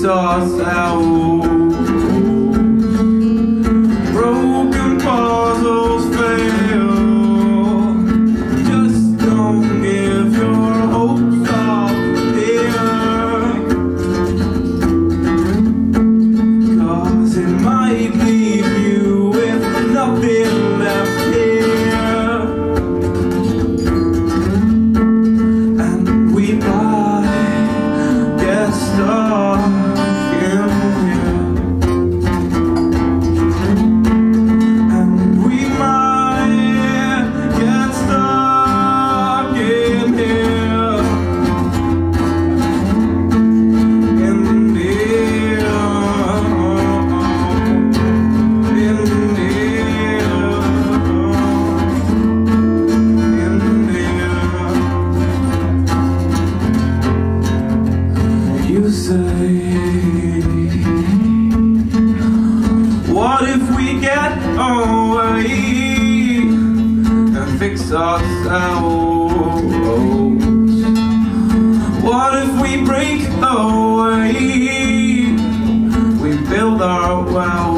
sauce out. Broken puzzles fail. Just don't give your hopes up here. Cause it might be. What if we get away And fix ourselves? What if we break away? We build our world